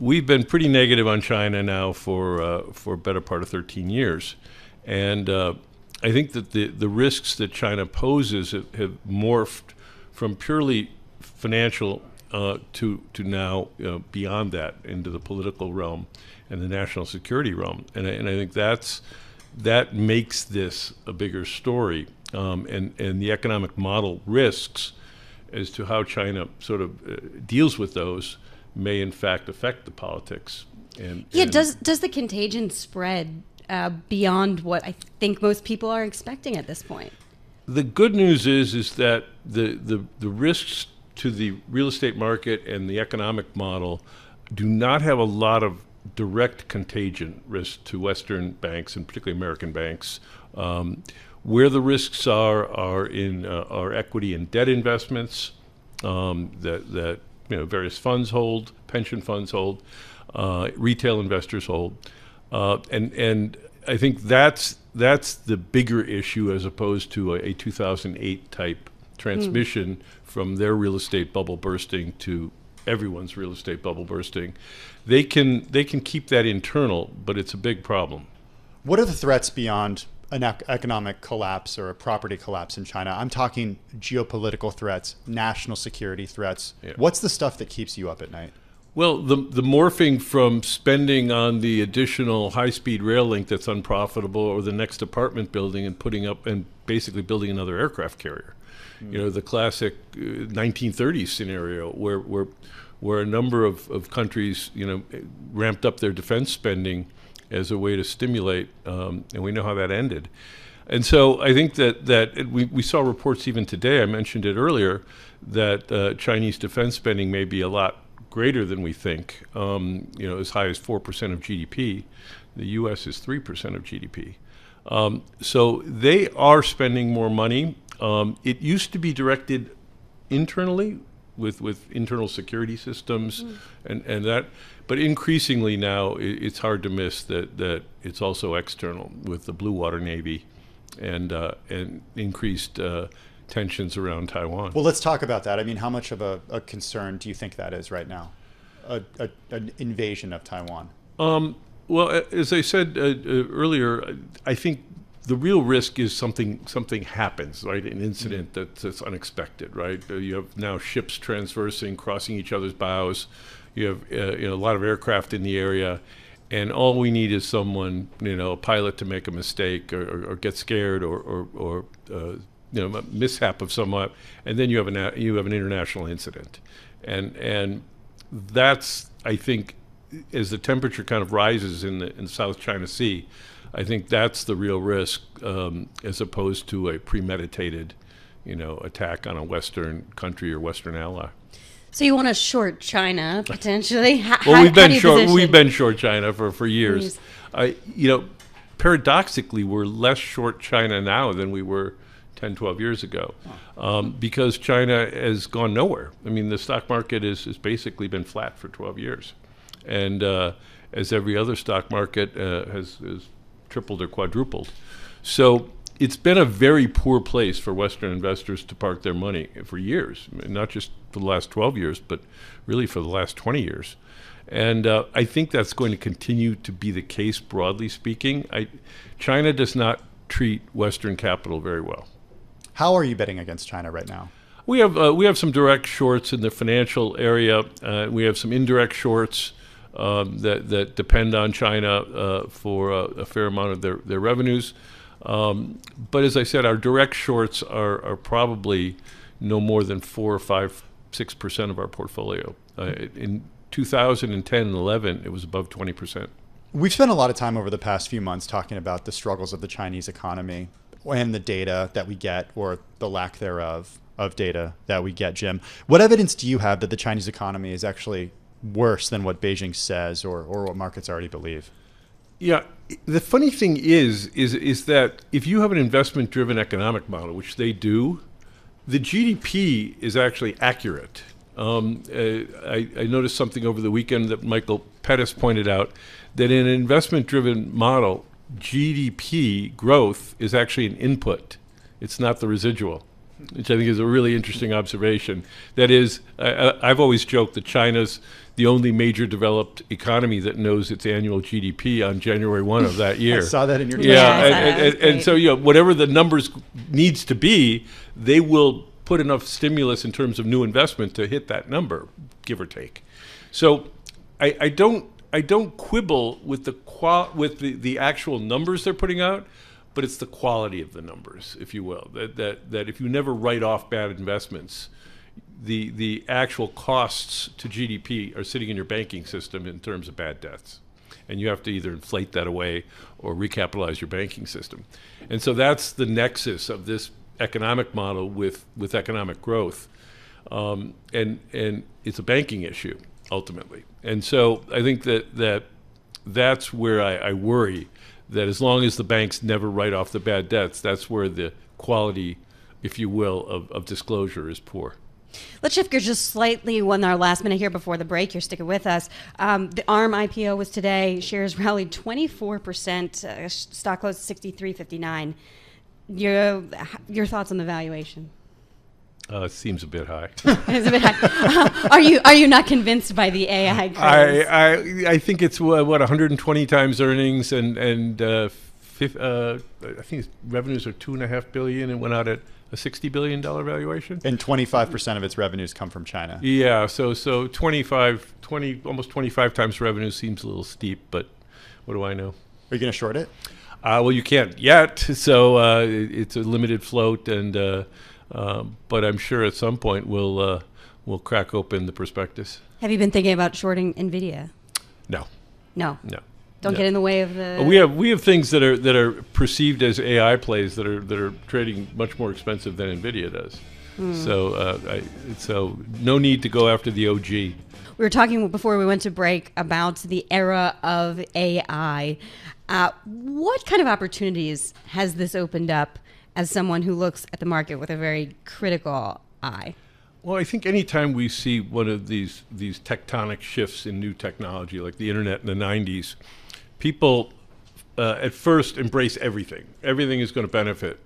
We've been pretty negative on China now for uh, for a better part of 13 years, and uh, I think that the the risks that China poses have, have morphed from purely financial uh, to to now beyond that into the political realm and the national security realm, and I, and I think that's that makes this a bigger story, um, and and the economic model risks as to how China sort of uh, deals with those may in fact affect the politics. And, yeah, and does does the contagion spread uh, beyond what I think most people are expecting at this point? The good news is is that the the, the risks to the real estate market and the economic model do not have a lot of direct contagion risk to Western banks and particularly American banks. Um, where the risks are are in uh, our equity and debt investments um, that that you know various funds hold, pension funds hold, uh, retail investors hold, uh, and and I think that's that's the bigger issue as opposed to a, a 2008 type transmission mm. from their real estate bubble bursting to everyone's real estate bubble bursting. They can they can keep that internal, but it's a big problem. What are the threats beyond an economic collapse or a property collapse in China. I'm talking geopolitical threats, national security threats. Yeah. What's the stuff that keeps you up at night? Well, the the morphing from spending on the additional high-speed rail link that's unprofitable, or the next apartment building, and putting up and basically building another aircraft carrier. Mm. You know, the classic uh, 1930s scenario where where where a number of, of countries, you know, ramped up their defense spending as a way to stimulate, um, and we know how that ended. And so I think that that it, we we saw reports even today. I mentioned it earlier that uh, Chinese defense spending may be a lot greater than we think. Um, you know, as high as four percent of GDP. The U.S. is three percent of GDP. Um, so they are spending more money. Um, it used to be directed internally with with internal security systems mm. and and that but increasingly now it's hard to miss that that it's also external with the blue water navy and uh, and increased uh, tensions around Taiwan. Well, let's talk about that. I mean, how much of a, a concern do you think that is right now? A, a, an invasion of Taiwan. Um, well, as I said uh, uh earlier, I think the real risk is something something happens, right? An incident mm-hmm. that, that's unexpected, right? Uh, you have now ships transversing, crossing each other's bows. You have uh, you know a lot of aircraft in the area, and all we need is someone, you know, a pilot to make a mistake or, or, or get scared or or, or uh, you know, a mishap of somewhat, and then you have an you have an international incident, and and that's I think as the temperature kind of rises in the in the South China Sea I think that's the real risk, um, as opposed to a premeditated, you know, attack on a Western country or Western ally. So you want to short China potentially? How, well, we've been short. Position? We've been short China for for years. I, you know, paradoxically, we're less short China now than we were 10, 12 years ago, um, because China has gone nowhere. I mean, the stock market is has basically been flat for 12 years, and uh, as every other stock market uh, has, has tripled or quadrupled. So it's been a very poor place for Western investors to park their money for years, not just for the last 12 years, but really for the last 20 years. And uh, I think that's going to continue to be the case, broadly speaking. I, China does not treat Western capital very well. How are you betting against China right now? We have uh, we have some direct shorts in the financial area. Uh, we have some indirect shorts um, that, that depend on China uh, for a, a, fair amount of their, their revenues. Um, but as I said, our direct shorts are, are probably no more than four or five, six percent of our portfolio. Uh, in 2010 and 11, it was above 20 percent. We've spent a lot of time over the past few months talking about the struggles of the Chinese economy and the data that we get, or the lack thereof of data that we get. Jim, what evidence do you have that the Chinese economy is actually worse than what Beijing says or, or what markets already believe. Yeah, the funny thing is, is, is that if you have an investment driven economic model, which they do, the GDP is actually accurate. Um, uh, I, I, noticed something over the weekend that Michael Pettis pointed out that in an investment driven model, GDP growth is actually an input, it's not the residual which I think is a really interesting observation. That is, I, have always joked that China's the only major developed economy that knows its annual GDP on January 1 of that year. I saw that in your Yeah, Yeah, and, and, and, and so you know whatever the numbers needs to be, they will put enough stimulus in terms of new investment to hit that number, give or take. So I, I don't I don't quibble with the qual with the, the actual numbers they're putting out, but it's the quality of the numbers, if you will. That that that if you never write off bad investments, the the actual costs to GDP are sitting in your banking system in terms of bad debts. And you have to either inflate that away or recapitalize your banking system. And so that's the nexus of this economic model with, with economic growth. Um, and, and it's a banking issue ultimately. And so I think that, that that's where I, I worry that as long as the banks never write off the bad debts, that's where the quality, if you will, of, of disclosure is poor. Let's shift gears just slightly one our last minute here before the break. You're sticking with us. Um, the ARM IPO was today. Shares rallied 24%. Uh, stock closed 63.59. Your your thoughts on the valuation? Uh, it seems a bit high. It's a bit high. are you are you not convinced by the AI craze? I, I I think it's what, what 120 times earnings and and uh, fif, uh, I think revenues are two and a half billion and went out at a 60 billion dollar valuation. And 25% of its revenues come from China. Yeah, so so 25, 20, almost 25 times revenue seems a little steep, but what do I know? Are you going to short it? Uh, well, you can't yet, so uh, it, it's a limited float, and uh, uh, but I'm sure at some point we'll uh, we'll crack open the prospectus. Have you been thinking about shorting Nvidia? No, No. no. Don't No. get in the way of the. We have we have things that are that are perceived as AI plays that are that are trading much more expensive than Nvidia does. So uh, I, so no need to go after the OG. We were talking before we went to break about the era of AI. Uh, what kind of opportunities has this opened up as someone who looks at the market with a very critical eye? Well, I think anytime we see one of these these tectonic shifts in new technology, like the internet in the '90s, people uh, at first embrace everything. Everything is going to benefit.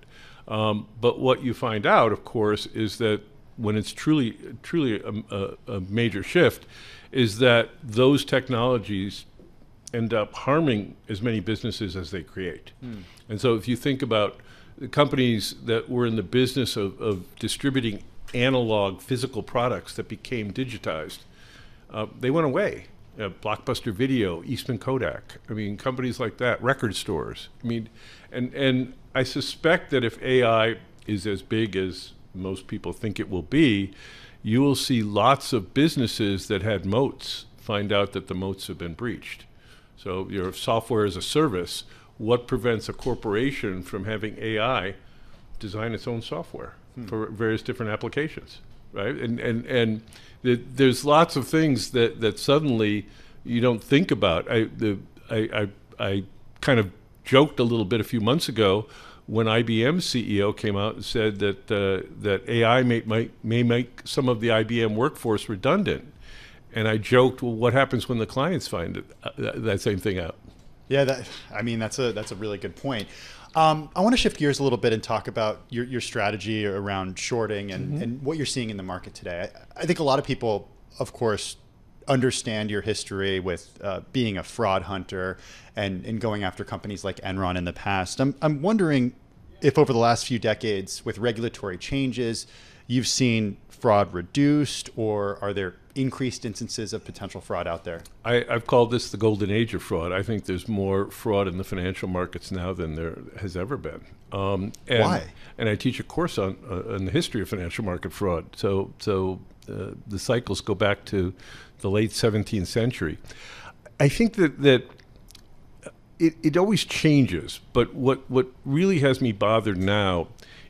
Um, but what you find out, of course, is that when it's truly truly a, a, a major shift, is that those technologies end up harming as many businesses as they create. And so if you think about the companies that were in the business of, of distributing analog physical products that became digitized, uh, they went away. Uh, Blockbuster Video, Eastman Kodak. I mean, companies like that, record stores. I mean, and and I suspect that if AI is as big as most people think it will be, you will see lots of businesses that had moats find out that the moats have been breached. So your software as a service, what prevents a corporation from having AI design its own software for various different applications, right? And and and the, there's lots of things that that suddenly you don't think about. I the I I, I kind of joked a little bit a few months ago when IBM CEO came out and said that uh, that AI may, might may make some of the IBM workforce redundant. And I joked, well, what happens when the clients find it, uh, that, that same thing out? Yeah, that, I mean that's a that's a really good point. Um, I want to shift gears a little bit and talk about your, your strategy around shorting and, and what you're seeing in the market today. I, I think a lot of people, of course, understand your history with uh, being a fraud hunter and, and going after companies like Enron in the past. I'm, I'm wondering if over the last few decades, with regulatory changes, you've seen fraud reduced or are there increased instances of potential fraud out there? I, I've called this the golden age of fraud. I think there's more fraud in the financial markets now than there has ever been. Um, and, Why? And I teach a course on uh, on the history of financial market fraud. So so uh, the cycles go back to the late 17th century. I think that that it, it always changes, but what, what really has me bothered now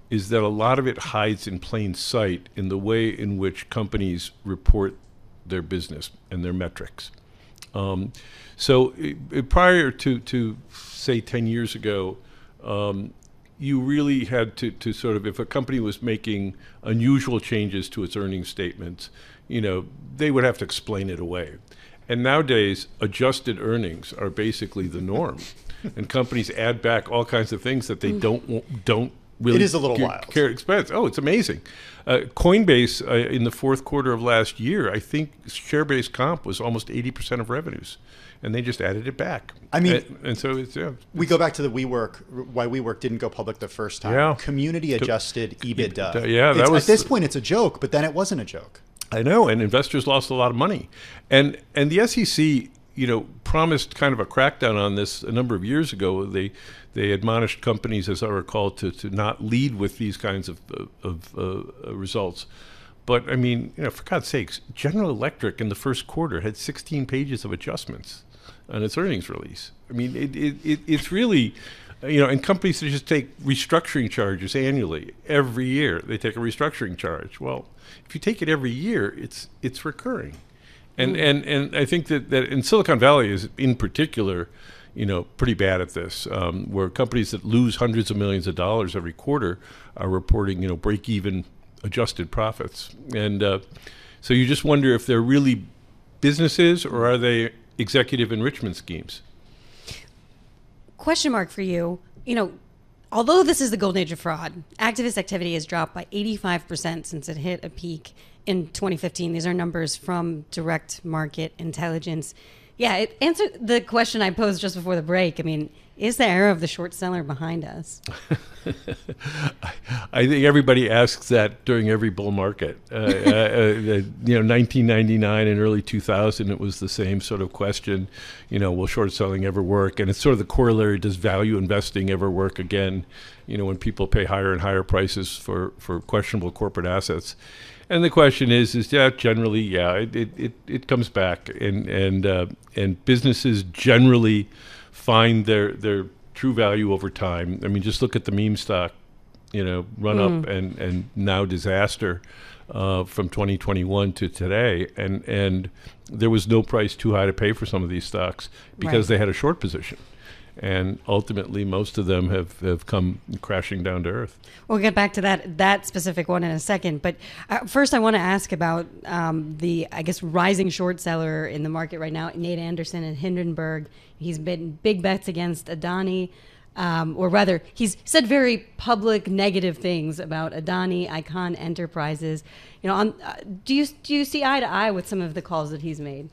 is that a lot of it hides in plain sight in the way in which companies report their business and their metrics. Um, so i i- prior to, to, say, 10 years ago, um, you really had to, to sort of, if a company was making unusual changes to its earnings statements, you know, they would have to explain it away. And nowadays, adjusted earnings are basically the norm. and companies add back all kinds of things that they don't, don't really It is a little wild. ca- expense. Oh, it's amazing. Uh, Coinbase uh, in the fourth quarter of last year, I think share-based comp was almost eighty percent of revenues, and they just added it back. I mean- and, and so it's yeah, We go back to the WeWork, why WeWork didn't go public the first time. Yeah. Community adjusted EBITDA. EBITDA, yeah, that It's- was- at this point it's a joke, but then it wasn't a joke. I know, and investors lost a lot of money, and and the SEC, you know, promised kind of a crackdown on this a number of years ago. They they admonished companies, as I recall, to, to not lead with these kinds of of uh, results. But I mean, you know, for God's sakes, General Electric in the first quarter had 16 pages of adjustments on its earnings release. I mean, it, it, it it's really. You know, and companies that just take restructuring charges annually every year. They take a restructuring charge. Well, if you take it every year, it's it's recurring, and and and I think that that in Silicon Valley is in particular, you know, pretty bad at this. Um, where companies that lose hundreds of millions of dollars every quarter are reporting, you know, break even adjusted profits, and uh, so you just wonder if they're really businesses or are they executive enrichment schemes. question mark for you. You know, although this is the golden age of fraud, activist activity has dropped by 85% since it hit a peak in 2015. These are numbers from direct market intelligence. Yeah, it answered the question I posed just before the break. I mean, is the era of the short seller behind us? I think everybody asks that during every bull market. Uh, uh, uh, you know, 1999 and early 2000, it was the same sort of question. You know, will short selling ever work? And it's sort of the corollary: Does value investing ever work again? You know, when people pay higher and higher prices for for questionable corporate assets. And the question is, is yeah, generally, yeah, it it, it, it comes back, and and uh, and businesses generally find their their true value over time. I mean, just look at the meme stock, you know, run up and and now disaster uh, from 2021 to today, and and there was no price too high to pay for some of these stocks because Right. they had a short position. And ultimately, most of them have, have come crashing down to earth. We'll get back to that that specific one in a second. But uh, first, I want to ask about um, the, I guess, rising short seller in the market right now, Nate Anderson and Hindenburg. He's been big bets against Adani, um, or rather, he's said very public negative things about Adani, Icahn Enterprises. You know, on, uh, do you do you see eye to eye with some of the calls that he's made?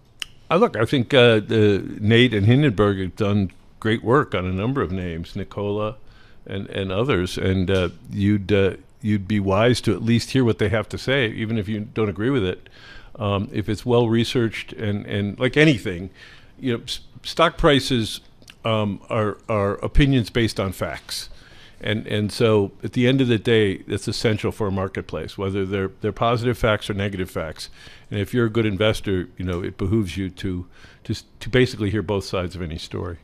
Uh, look, I think uh, the Nate and Hindenburg have done great work on a number of names, Nikola and, and others, and uh, you'd uh, you'd be wise to at least hear what they have to say, even if you don't agree with it. Um, if it's well researched and, and like anything, you know, s- stock prices um, are are opinions based on facts. And and so at the end of the day, that's essential for a marketplace, whether they're they're positive facts or negative facts. And if you're a good investor, you know it behooves you to to to basically hear both sides of any story.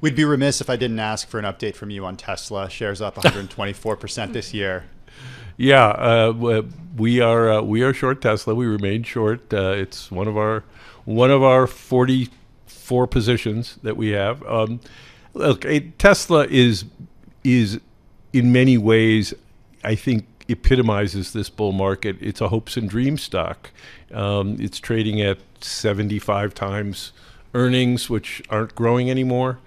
We'd be remiss if I didn't ask for an update from you on Tesla. Shares up 124% this year. Yeah, uh, we are uh, we are short Tesla. We remain short. Uh, it's one of our one of our forty four positions that we have. Um, look, a, Tesla is is in many ways, I think, epitomizes this bull market. It's a hopes and dreams stock. Um, it's trading at seventy five times earnings, which aren't growing anymore.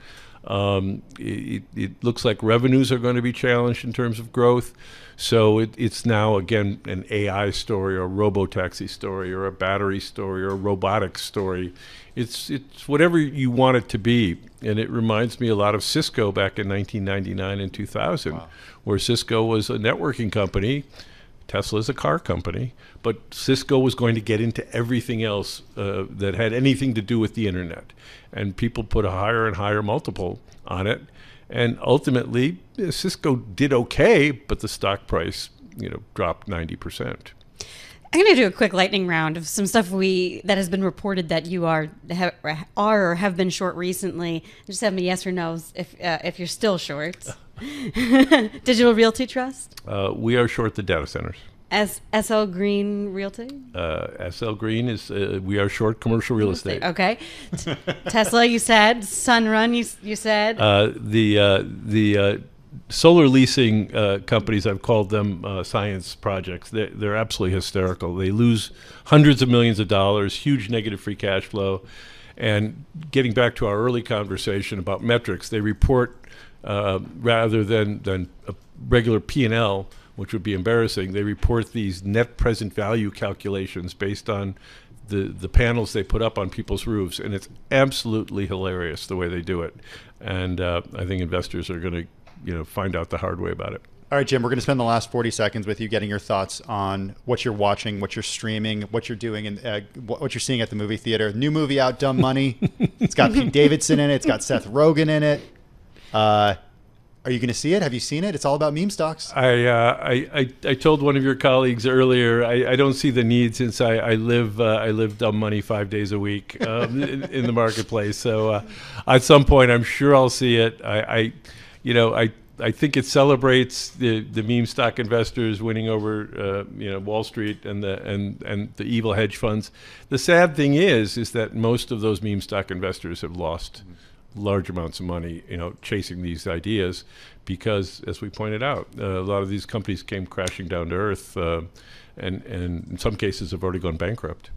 Um, it, it looks like revenues are going to be challenged in terms of growth. So it, it's now again an AI story or a robotaxi story or a battery story or a robotics story. It's it's whatever you want it to be, and it reminds me a lot of Cisco back in 1999 and 2000, where Cisco was a networking company. Tesla's a car company, but Cisco was going to get into everything else uh, that had anything to do with the internet, and people put a higher and higher multiple on it, and ultimately uh, Cisco did okay, but the stock price, you know, dropped ninety percent. I'm going to do a quick lightning round of some stuff we that has been reported that you are ha, are or have been short recently. Just have me yes or no's if uh, if you're still short. Digital Realty Trust, Uh, we are short the data centers. S, SL Green Realty. Uh, SL Green is uh, we are short commercial real estate. Okay, T- Tesla. You said Sunrun. You you said Uh, the uh, the uh, solar leasing uh, companies, I've called them uh, science projects. They're, they're absolutely hysterical. They lose hundreds of millions of dollars, huge negative free cash flow. And getting back to our early conversation about metrics, they report uh, rather than than a regular P and L, which would be embarrassing. They report these net present value calculations based on the the panels they put up on people's roofs, and it's absolutely hilarious the way they do it. And uh, I think investors are going to you know find out the hard way about it. All right, Jim, we're going to spend the last 40 seconds with you getting your thoughts on what you're watching, what you're streaming, what you're doing, and uh, what you're seeing at the movie theater. New movie out, Dumb Money. it's got Pete Davidson in it. It's got Seth Rogen in it. Uh, are you going to see it? Have you seen it? It's all about meme stocks. I, uh, I, I, I told one of your colleagues earlier. I, I don't see the need since I, I live uh, I live dumb money five days a week um, in, in the marketplace. So uh, at some point, I'm sure I'll see it. I, I you know, I I think it celebrates the, the meme stock investors winning over uh, you know Wall Street and the and and the evil hedge funds. The sad thing is is that most of those meme stock investors have lost large amounts of money you know chasing these ideas because as we pointed out uh, a lot of these companies came crashing down to earth uh, and and in some cases have already gone bankrupt.